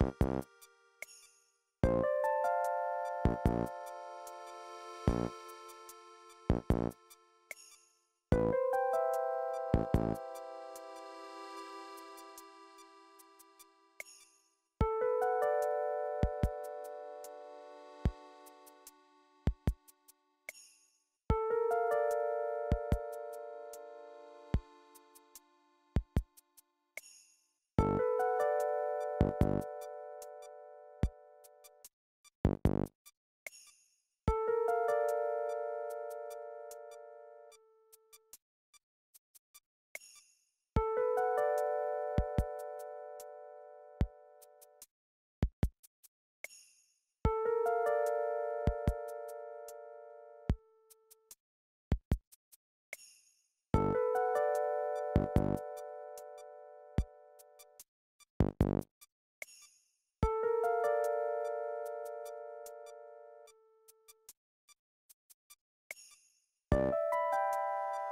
you